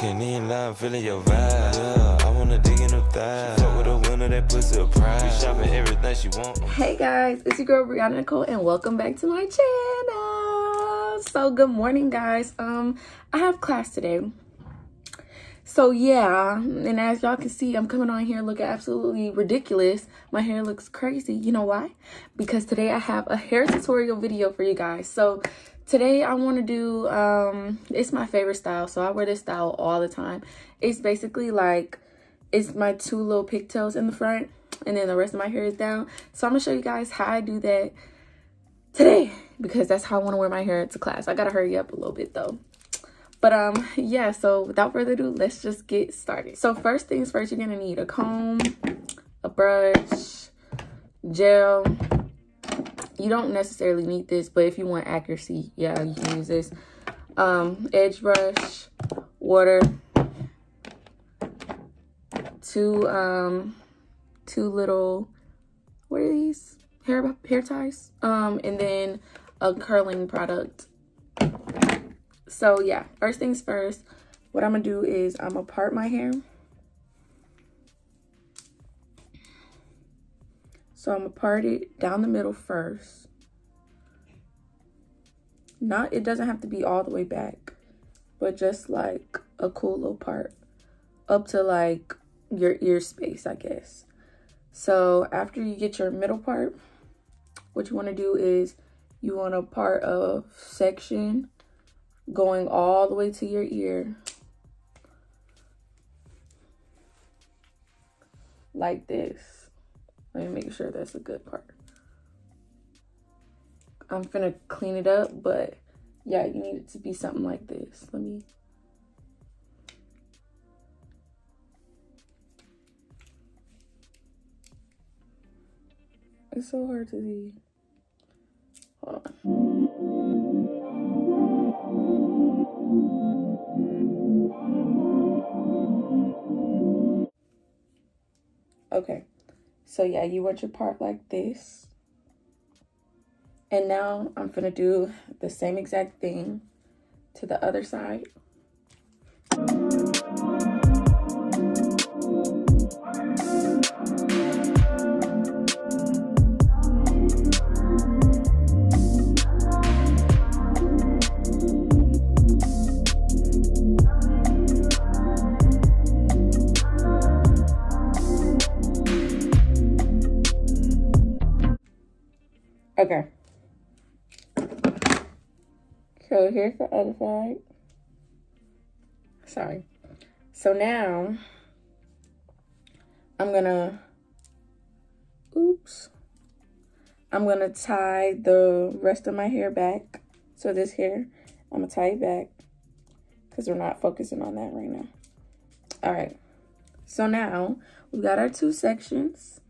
can't even lie, feeling your vibe. Yeah, I wanna dig in them thighs. She fuck with a winner, that pussy a prize. We shopping everything she want. Hey guys, it's your girl Brianna Nicole and welcome back to my channel. So good morning guys. Um, I have class today. So yeah, and as y'all can see, I'm coming on here looking absolutely ridiculous. My hair looks crazy. You know why? Because today I have a hair tutorial video for you guys. So today I want to do, um, it's my favorite style. So I wear this style all the time. It's basically like, it's my two little pigtails in the front and then the rest of my hair is down. So I'm to show you guys how I do that today because that's how I want to wear my hair to class. I got to hurry up a little bit though. But um, yeah, so without further ado, let's just get started. So first things first, you're gonna need a comb, a brush, gel. You don't necessarily need this, but if you want accuracy, yeah, you can use this. Um, edge brush, water, two um, two little, what are these? Hair hair ties. Um, and then a curling product so yeah, first things first, what I'm gonna do is I'm gonna part my hair. So I'm gonna part it down the middle first. Not, it doesn't have to be all the way back, but just like a cool little part up to like your ear space, I guess. So after you get your middle part, what you wanna do is you wanna part a section going all the way to your ear. Like this. Let me make sure that's a good part. I'm gonna clean it up, but yeah, you need it to be something like this. Let me It's so hard to see. Hold on. Okay, so yeah, you want your part like this. And now I'm gonna do the same exact thing to the other side. So here's the other side. Sorry. So now I'm gonna, oops. I'm gonna tie the rest of my hair back. So this hair, I'm gonna tie it back because we're not focusing on that right now. All right. So now we got our two sections.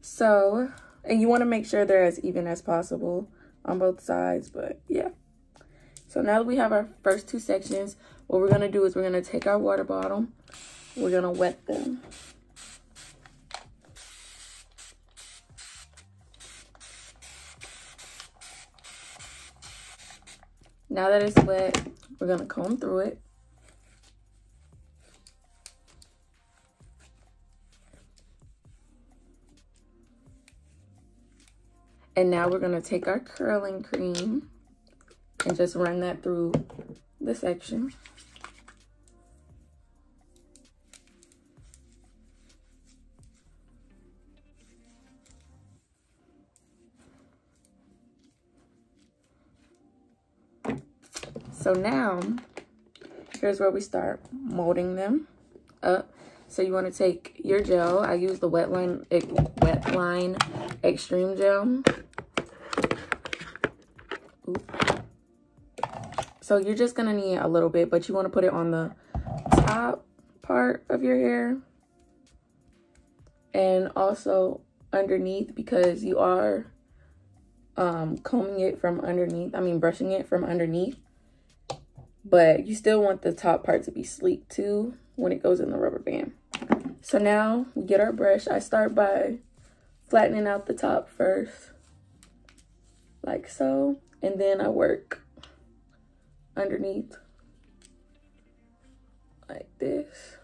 So and you want to make sure they're as even as possible on both sides, but yeah. So now that we have our first two sections, what we're to do is we're to take our water bottle. We're to wet them. Now that it's wet, we're to comb through it. And now we're going to take our curling cream and just run that through the section. So now, here's where we start molding them up. So you want to take your gel. I use the Wetline, eh, Wetline Extreme Gel. So you're just to need a little bit, but you want to put it on the top part of your hair. And also underneath because you are um, combing it from underneath. I mean, brushing it from underneath. But you still want the top part to be sleek too when it goes in the rubber band. So now we get our brush. I start by flattening out the top first, like so. And then I work underneath like this.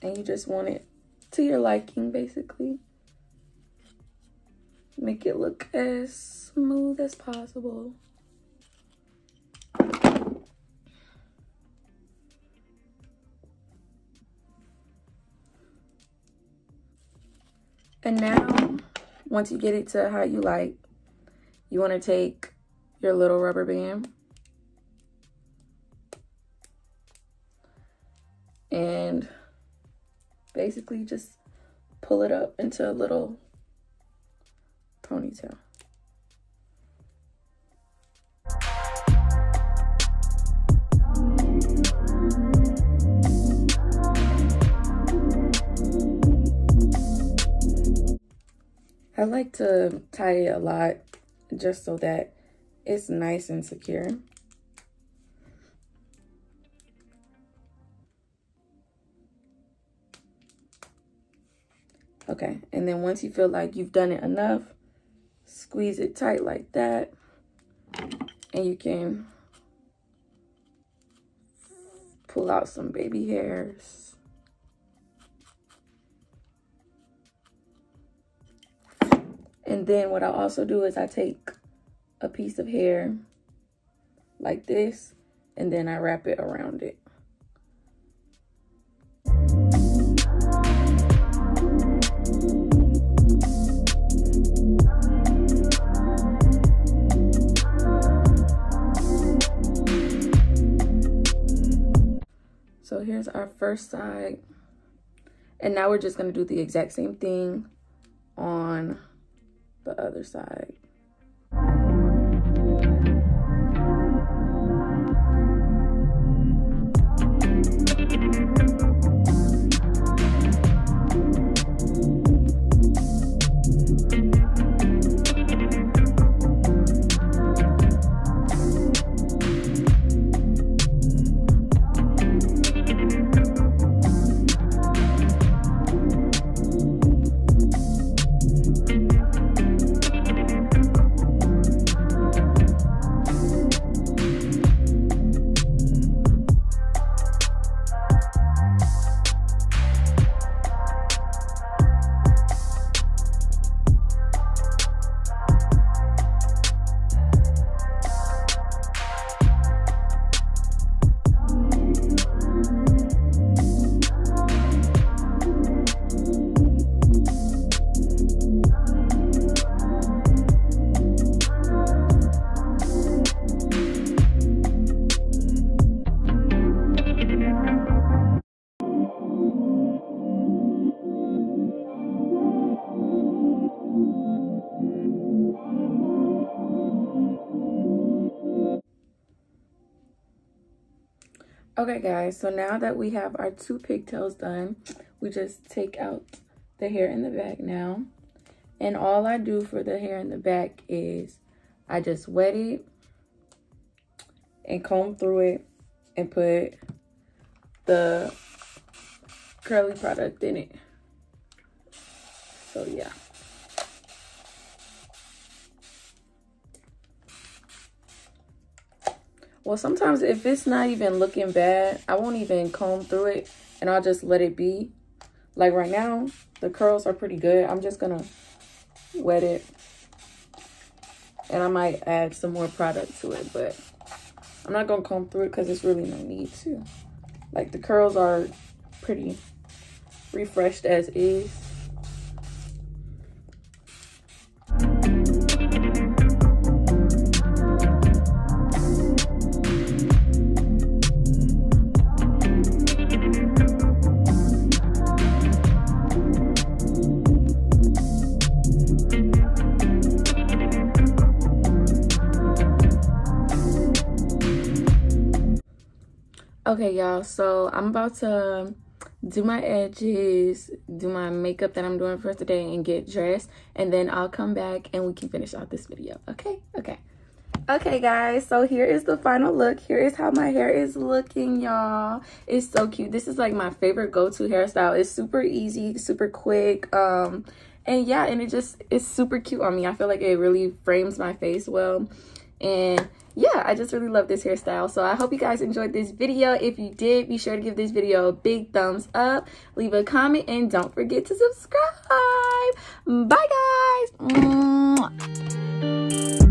And you just want it to your liking, basically. Make it look as smooth as possible. And now, once you get it to how you like, you want to take your little rubber band and basically just pull it up into a little ponytail. I like to tie it a lot just so that it's nice and secure. Okay, and then once you feel like you've done it enough, squeeze it tight like that. And you can pull out some baby hairs. And then what I also do is I take a piece of hair like this, and then I wrap it around it. So here's our first side. And now we're just going to do the exact same thing on the other side. Okay guys, so now that we have our two pigtails done, we just take out the hair in the back now. And all I do for the hair in the back is I just wet it and comb through it and put the curly product in it. So yeah. Well, sometimes if it's not even looking bad, I won't even comb through it and I'll just let it be. Like right now, the curls are pretty good. I'm just gonna wet it. And I might add some more product to it, but I'm not gonna comb through it because there's really no need to. Like the curls are pretty refreshed as is. Okay, y'all, so I'm about to do my edges, do my makeup that I'm doing for today, and get dressed. And then I'll come back and we can finish out this video, okay? Okay. Okay, guys, so here is the final look. Here is how my hair is looking, y'all. It's so cute. This is like my favorite go-to hairstyle. It's super easy, super quick. Um, and yeah and it just it's super cute on me i feel like it really frames my face well and yeah, I just really love this hairstyle. So I hope you guys enjoyed this video. If you did, be sure to give this video a big thumbs up, leave a comment, and don't forget to subscribe. Bye, guys.